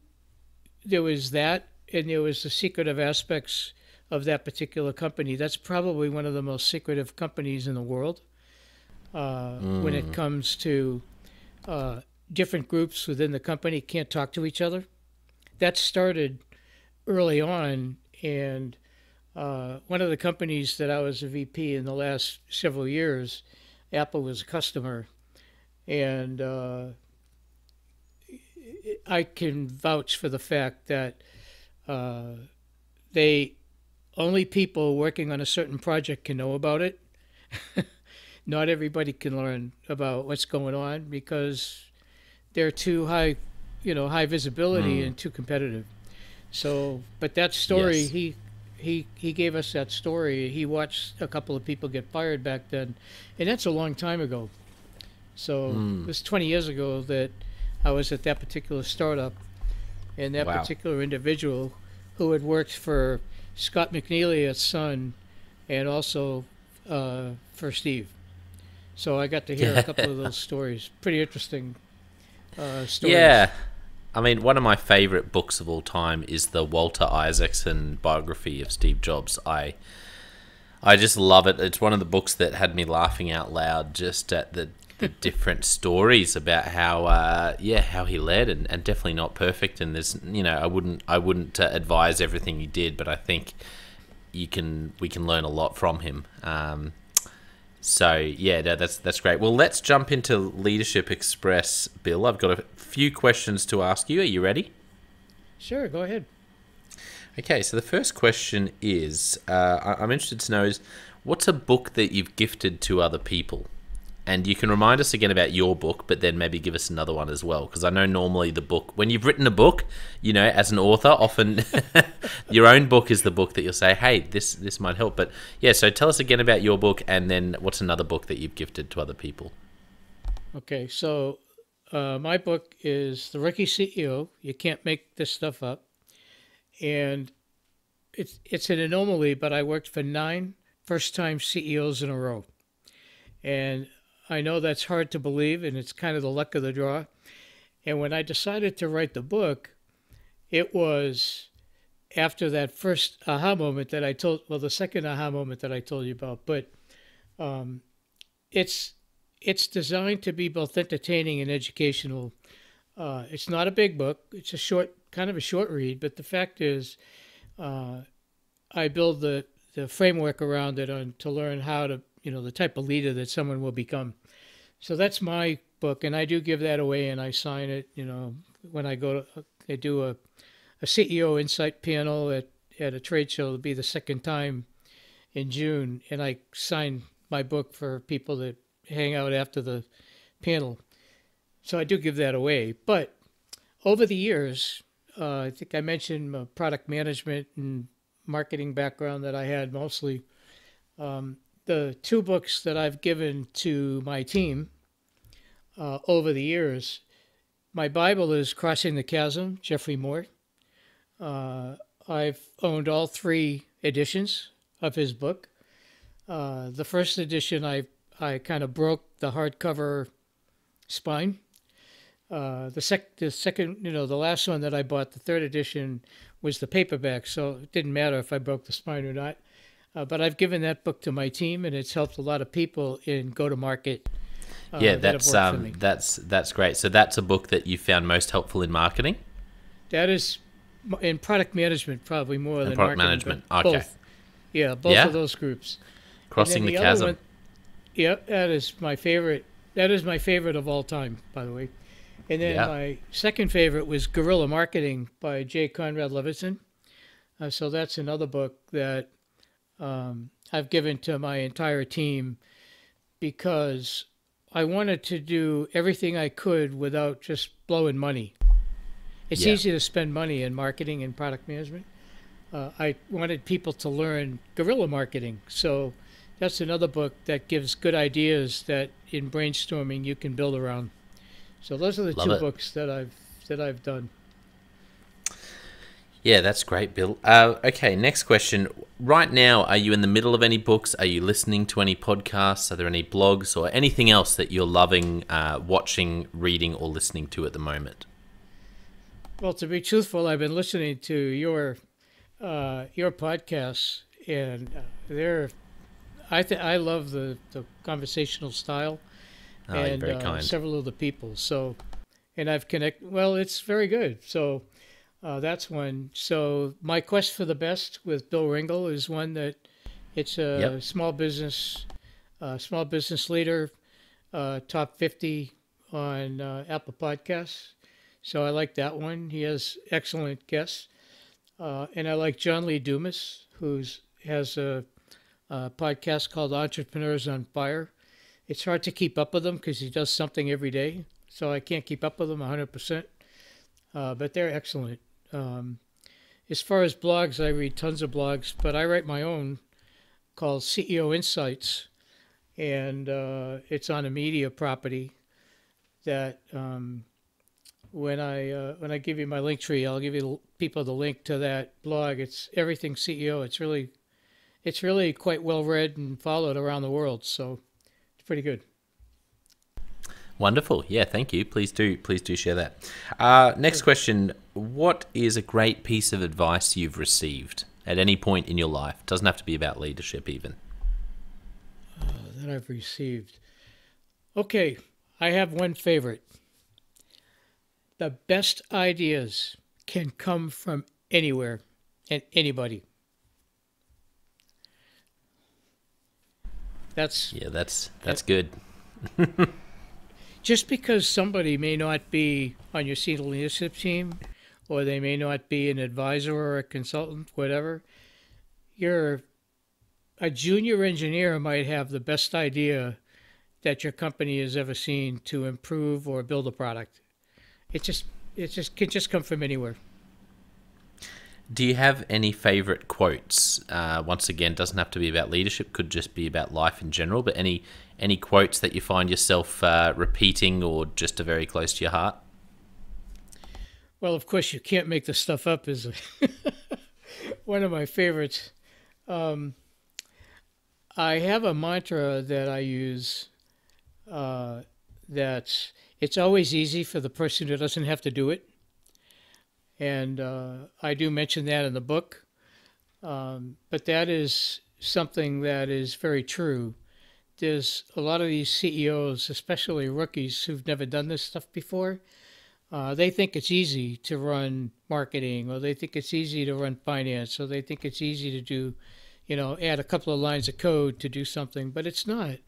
there was that and there was the secretive aspects of that particular company. That's probably one of the most secretive companies in the world uh, when it comes to uh, different groups within the company can't talk to each other. That started early on, and uh, one of the companies that I was a VP in the last several years, Apple was a customer, and uh, I can vouch for the fact that uh, they only people working on a certain project can know about it. Not everybody can learn about what's going on because they're too high, you know, high visibility Mm. and too competitive. So, but that story, Yes. he he he gave us that story. He watched a couple of people get fired back then, and that's a long time ago. So Mm. it was 20 years ago that I was at that particular startup, and that Wow. particular individual who had worked for Scott McNealy at Sun, and also uh, for Steve. So I got to hear a couple of those stories. Pretty interesting uh, stories. Yeah. I mean, one of my favorite books of all time is the Walter Isaacson biography of Steve Jobs. I I just love it. It's one of the books that had me laughing out loud just at the, the different stories about how uh, yeah how he led and, and definitely not perfect. And there's you know I wouldn't I wouldn't uh, advise everything he did, but I think you can we can learn a lot from him. Um, so yeah, no, that's that's great. Well, let's jump into Leadership Express, Bill. I've got a few questions to ask you. Are you ready? Sure, go ahead. Okay, so the first question is uh, I- I'm interested to know is what's a book that you've gifted to other people? And you can remind us again about your book, but then maybe give us another one as well. Because I know normally the book, when you've written a book, you know, as an author, often your own book is the book that you'll say, hey, this, this might help. But yeah, so tell us again about your book and then what's another book that you've gifted to other people? Okay, so uh, my book is The Rookie CEO. You can't make this stuff up. And it's, it's an anomaly, but I worked for nine first time CEOs in a row. And I know that's hard to believe, and it's kind of the luck of the draw. And when I decided to write the book, it was after that first aha moment that I told, well, the second aha moment that I told you about, but um, it's it's designed to be both entertaining and educational. Uh, it's not a big book. It's a short, kind of a short read. But the fact is, uh, I build the, the framework around it on to learn how to, you know, the type of leader that someone will become. So that's my book, and I do give that away, and I sign it. You know, when I go to, I do a, a CEO Insight panel at at a trade show. It'll be the second time in June, and I sign my book for people that hang out after the panel. So I do give that away. But over the years, uh, I think I mentioned my product management and marketing background that I had mostly. Um, the two books that I've given to my team uh, over the years, my Bible is Crossing the Chasm, Geoffrey Moore. Uh, I've owned all three editions of his book. Uh, the first edition, I I kind of broke the hardcover spine. Uh, the sec the second, you know, the last one that I bought, the third edition, was the paperback, so it didn't matter if I broke the spine or not. Uh, but I've given that book to my team, and it's helped a lot of people in go to market. Uh, yeah, that's for um, that's that's great. So that's a book that you found most helpful in marketing. That is in product management, probably more than product marketing, management, okay. Both. Yeah, both Yeah? of those groups. Crossing then the, chasm. one- Yep, that is my favorite. That is my favorite of all time, by the way. And then Yeah. my second favorite was Guerrilla Marketing by Jay Conrad Levinson. Uh, so that's another book that um, I've given to my entire team because I wanted to do everything I could without just blowing money. It's Yeah. easy to spend money in marketing and product management. Uh, I wanted people to learn guerrilla marketing. So that's another book that gives good ideas that in brainstorming you can build around. So those are the Love two it. books that I've that I've done. Yeah, that's great, Bill. Uh, okay, next question. Right now, are you in the middle of any books? Are you listening to any podcasts? Are there any blogs or anything else that you're loving uh, watching, reading, or listening to at the moment? Well, to be truthful, I've been listening to your uh, your podcasts, and uh, they're I think I love the, the conversational style Oh, and very uh, kind. several of the people. So, and I've connected. Well, it's very good. So uh, that's one. So my quest for the best with Bill Ringle is one that it's a Yep. small business, uh, small business leader, uh, top fifty on uh, Apple Podcasts. So I like that one. He has excellent guests, uh, and I like John Lee Dumas, who's has a, a podcast called Entrepreneurs on Fire. It's hard to keep up with him because he does something every day, so I can't keep up with him 100%. uh, but they're excellent. Um, as far as blogs, I read tons of blogs, but I write my own called CEO Insights, and uh, it's on a media property that um, when I uh, when I give you my link tree, I'll give you people the link to that blog. It's everything CEO. It's really it's really quite well read and followed around the world, so it's pretty good. Wonderful. Yeah, thank you. Please do please do share that. Uh, next question: What is a great piece of advice you've received at any point in your life? It Doesn't have to be about leadership, even. Uh, that I've received. Okay, I have one favorite. The best ideas can come from anywhere and anybody. That's yeah, that's that's good. just because somebody may not be on your senior leadership team, or they may not be an advisor or a consultant, whatever, you're a junior engineer might have the best idea that your company has ever seen to improve or build a product. It just it just can just come from anywhere. Do you have any favorite quotes? Uh, once again, doesn't have to be about leadership; could just be about life in general. But any any quotes that you find yourself uh, repeating, or just are very close to your heart? Well, of course, you can't make this stuff up. Is one of my favorites. Um, I have a mantra that I use. Uh, that it's always easy for the person who doesn't have to do it and uh, I do mention that in the book. Um, but that is something that is very true. There's a lot of these CEOs, especially rookies who've never done this stuff before. Uh, they think it's easy to run marketing, or they think it's easy to run finance, or they think it's easy to do, you know, add a couple of lines of code to do something. But it's not.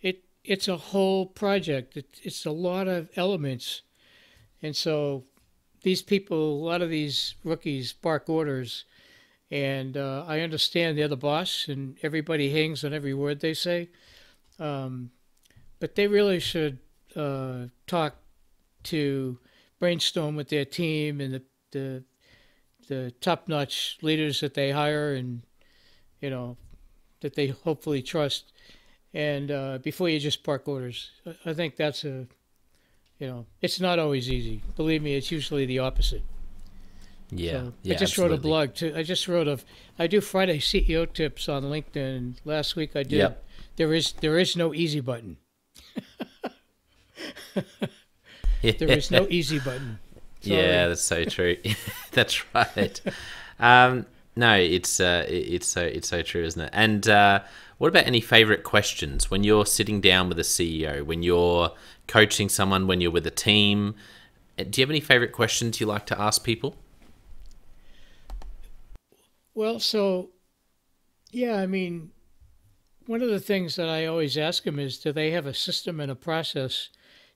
It it's a whole project. It, it's a lot of elements, and so these people, a lot of these rookies bark orders, and uh, I understand they're the boss, and everybody hangs on every word they say. Um, but they really should uh, talk to brainstorm with their team and the the, the top-notch leaders that they hire, and you know that they hopefully trust. And uh, before you just bark orders, I think that's a you know, it's not always easy. Believe me, it's usually the opposite. Yeah, so yeah. I just absolutely. wrote a blog too. I just wrote a. I do Friday CEO tips on LinkedIn. Last week I did. Yep. There is there is no easy button. there is no easy button. Sorry. Yeah, that's so true. that's right. Um, no, it's uh, it's so it's so true, isn't it? And uh, what about any favorite questions when you're sitting down with a CEO, when you're coaching someone, when you're with a team? Uh, do you have any favorite questions you like to ask people? Well, so yeah, I mean, one of the things that I always ask them is, do they have a system and a process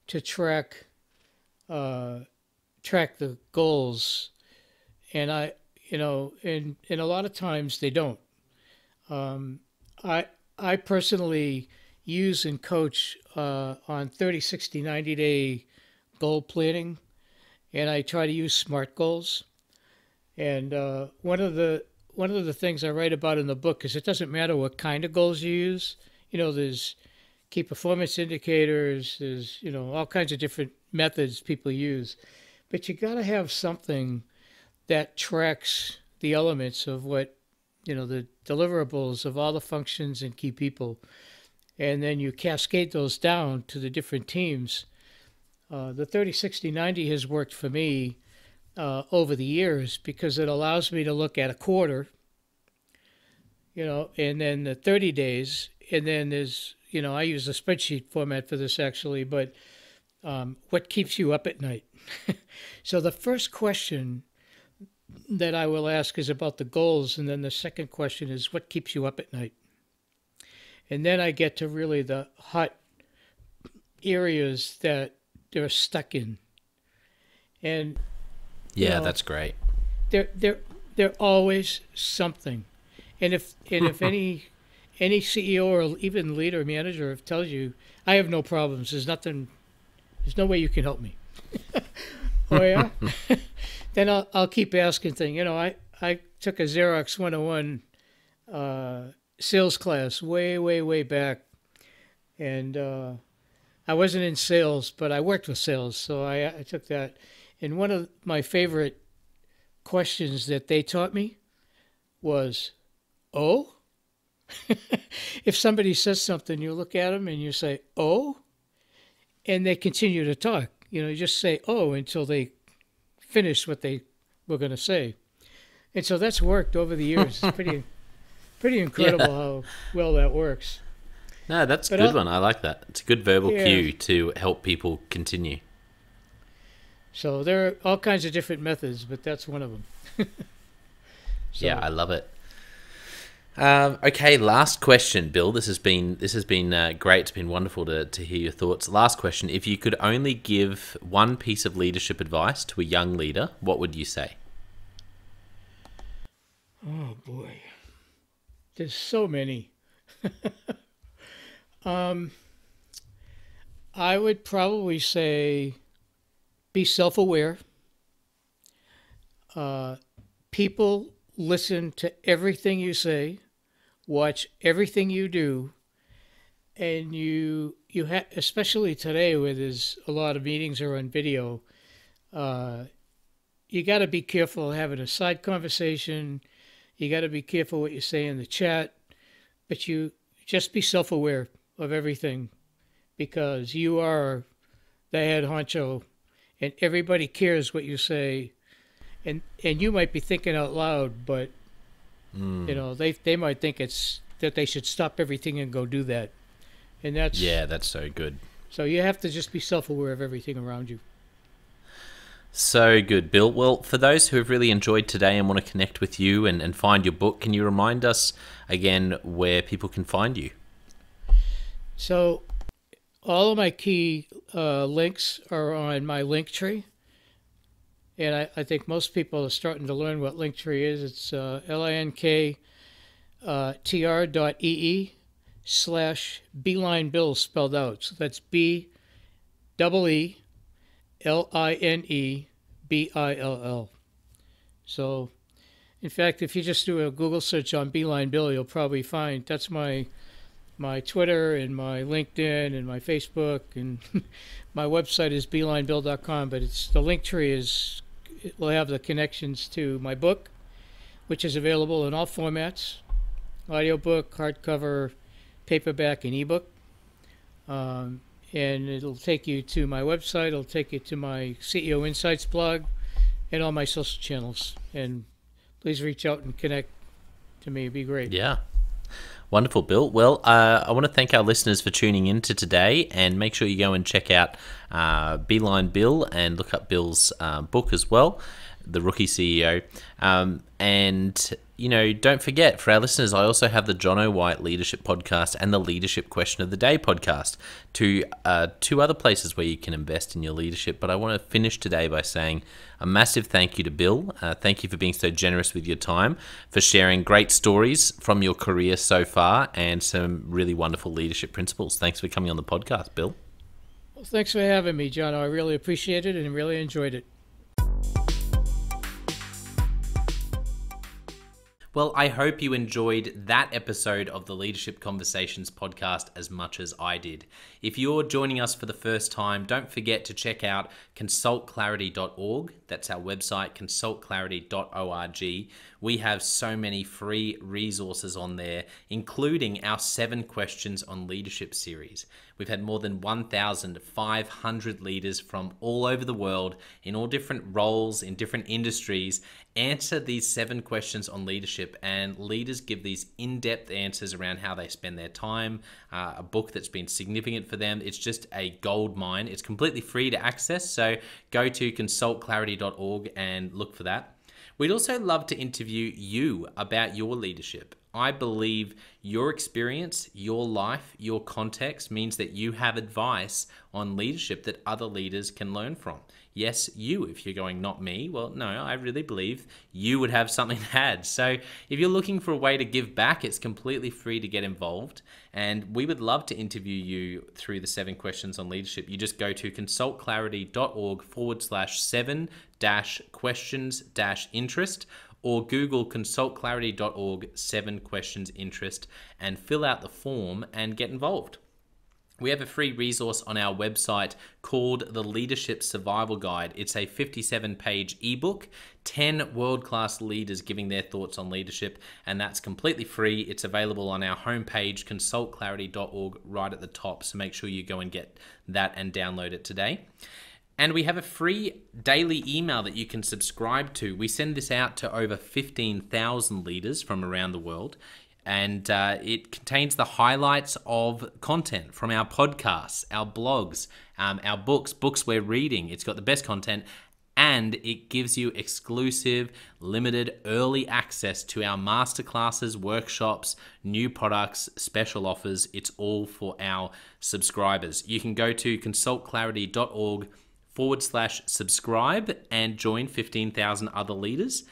to track uh, track the goals? And I, you know, and and a lot of times they don't. Um, I I personally use and coach uh, on 30, 60, 90 day goal planning, and I try to use SMART goals. And uh, one of the one of the things I write about in the book is it doesn't matter what kind of goals you use. You know, there's key performance indicators. There's you know all kinds of different methods people use, but you got to have something that tracks the elements of what you know the deliverables of all the functions and key people and then you cascade those down to the different teams uh, the 30 60 90 has worked for me uh, over the years because it allows me to look at a quarter you know and then the 30 days and then there's you know i use a spreadsheet format for this actually but um, what keeps you up at night so the first question that I will ask is about the goals, and then the second question is what keeps you up at night. And then I get to really the hot areas that they're stuck in. And yeah, know, that's great. They're they're they're always something, and if and if any any CEO or even leader manager tells you I have no problems, there's nothing, there's no way you can help me. oh yeah. then I'll I'll keep asking things. You know, I I took a Xerox 101 uh, sales class way way way back, and uh, I wasn't in sales, but I worked with sales, so I, I took that. And one of my favorite questions that they taught me was, "Oh." if somebody says something, you look at them and you say, "Oh," and they continue to talk. You know, you just say "oh" until they finish what they were going to say. And so that's worked over the years. It's pretty, pretty incredible yeah. how well that works. No, that's a good I'll, one. I like that. It's a good verbal yeah. cue to help people continue. So there are all kinds of different methods, but that's one of them. so, yeah, I love it. Um, okay, last question, Bill. This has been this has been uh, great. It's been wonderful to, to hear your thoughts. Last question: If you could only give one piece of leadership advice to a young leader, what would you say? Oh boy, there's so many. um, I would probably say, be self-aware. Uh, people listen to everything you say, watch everything you do, and you you have especially today where there's a lot of meetings are on video. Uh, you got to be careful having a side conversation. You got to be careful what you say in the chat, but you just be self-aware of everything because you are the head honcho and everybody cares what you say and and you might be thinking out loud, but mm. you know they they might think it's that they should stop everything and go do that, and that's yeah, that's so good. So you have to just be self-aware of everything around you. So good, Bill. Well, for those who have really enjoyed today and want to connect with you and, and find your book, can you remind us again where people can find you? So, all of my key uh, links are on my link tree and I, I, think most people are starting to learn what Linktree is. It's uh, uh, E-E slash Beeline Bill spelled out. So that's B double E L I N E B I L L. So, in fact, if you just do a Google search on Beeline Bill, you'll probably find that's my my Twitter and my LinkedIn and my Facebook and my website is beelinebill.com. But it's the link tree is it will have the connections to my book, which is available in all formats: audiobook, hardcover, paperback, and ebook. Um, and it'll take you to my website. It'll take you to my CEO Insights blog, and all my social channels. And please reach out and connect to me. It'd be great. Yeah. Wonderful, Bill. Well, uh, I want to thank our listeners for tuning in to today and make sure you go and check out uh, Beeline Bill and look up Bill's uh, book as well, The Rookie CEO. Um, and you know, don't forget for our listeners, I also have the Jonno White Leadership Podcast and the Leadership Question of the Day podcast, two uh, two other places where you can invest in your leadership. But I want to finish today by saying a massive thank you to Bill. Uh, thank you for being so generous with your time, for sharing great stories from your career so far, and some really wonderful leadership principles. Thanks for coming on the podcast, Bill. Well, thanks for having me, John. I really appreciate it and really enjoyed it. Well, I hope you enjoyed that episode of the Leadership Conversations podcast as much as I did. If you're joining us for the first time, don't forget to check out consultclarity.org. That's our website, consultclarity.org. We have so many free resources on there, including our seven questions on leadership series. We've had more than 1,500 leaders from all over the world in all different roles, in different industries, answer these seven questions on leadership. And leaders give these in depth answers around how they spend their time, uh, a book that's been significant for them. It's just a gold mine. It's completely free to access. So go to consultclarity.org and look for that. We'd also love to interview you about your leadership. I believe your experience, your life, your context means that you have advice on leadership that other leaders can learn from. Yes, you, if you're going, not me, well, no, I really believe you would have something to add. So if you're looking for a way to give back, it's completely free to get involved. And we would love to interview you through the seven questions on leadership. You just go to consultclarity.org forward slash seven dash questions dash interest or Google consultclarity.org seven questions interest and fill out the form and get involved. We have a free resource on our website called the Leadership Survival Guide. It's a 57 page ebook, 10 world class leaders giving their thoughts on leadership, and that's completely free. It's available on our homepage, consultclarity.org, right at the top. So make sure you go and get that and download it today. And we have a free daily email that you can subscribe to. We send this out to over 15,000 leaders from around the world and uh, it contains the highlights of content from our podcasts, our blogs, um, our books, books we're reading. It's got the best content, and it gives you exclusive, limited, early access to our masterclasses, workshops, new products, special offers. It's all for our subscribers. You can go to consultclarity.org forward slash subscribe and join 15,000 other leaders.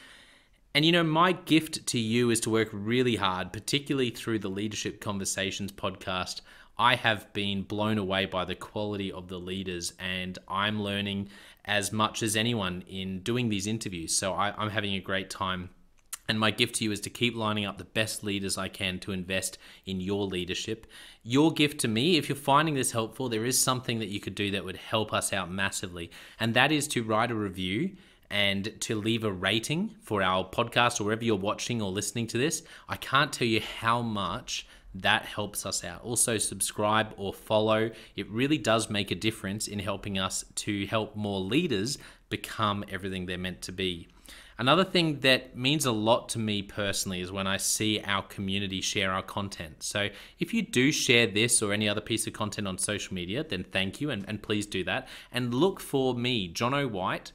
And you know, my gift to you is to work really hard, particularly through the Leadership Conversations podcast. I have been blown away by the quality of the leaders, and I'm learning as much as anyone in doing these interviews. So I, am having a great time. And my gift to you is to keep lining up the best leaders I can to invest in your leadership. Your gift to me, if you're finding this helpful, there is something that you could do that would help us out massively, and that is to write a review and to leave a rating for our podcast or wherever you're watching or listening to this. I can't tell you how much that helps us out. Also, subscribe or follow. It really does make a difference in helping us to help more leaders become everything they're meant to be. Another thing that means a lot to me personally is when I see our community share our content. So if you do share this or any other piece of content on social media, then thank you and, and please do that. And look for me, Jonno White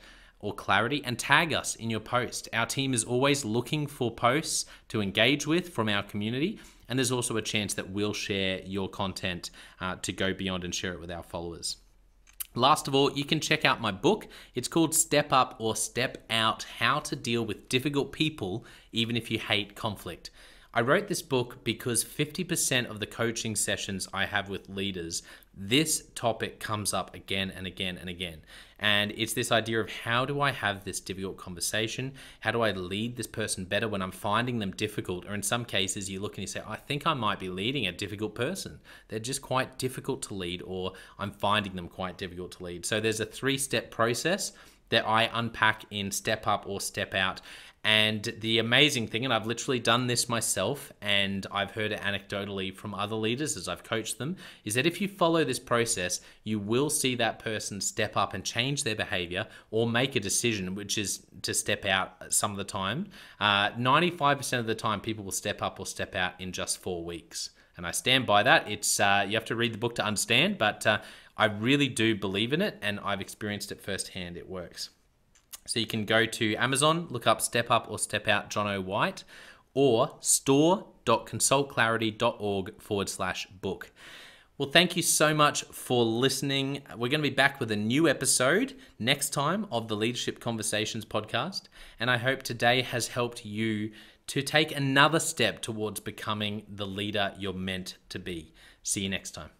or clarity and tag us in your post. Our team is always looking for posts to engage with from our community. And there's also a chance that we'll share your content uh, to go beyond and share it with our followers. Last of all, you can check out my book. It's called Step Up or Step Out How to Deal with Difficult People, Even If You Hate Conflict. I wrote this book because 50% of the coaching sessions I have with leaders, this topic comes up again and again and again. And it's this idea of how do I have this difficult conversation? How do I lead this person better when I'm finding them difficult? Or in some cases, you look and you say, I think I might be leading a difficult person. They're just quite difficult to lead, or I'm finding them quite difficult to lead. So there's a three step process that I unpack in Step Up or Step Out. And the amazing thing, and I've literally done this myself, and I've heard it anecdotally from other leaders as I've coached them, is that if you follow this process, you will see that person step up and change their behavior or make a decision, which is to step out some of the time. Uh, 95% of the time, people will step up or step out in just four weeks. And I stand by that. It's uh, you have to read the book to understand, but uh, I really do believe in it, and I've experienced it firsthand. It works. So you can go to Amazon, look up Step Up or Step Out Jonno White, or store.consultclarity.org forward slash book. Well, thank you so much for listening. We're going to be back with a new episode next time of the Leadership Conversations podcast. And I hope today has helped you to take another step towards becoming the leader you're meant to be. See you next time.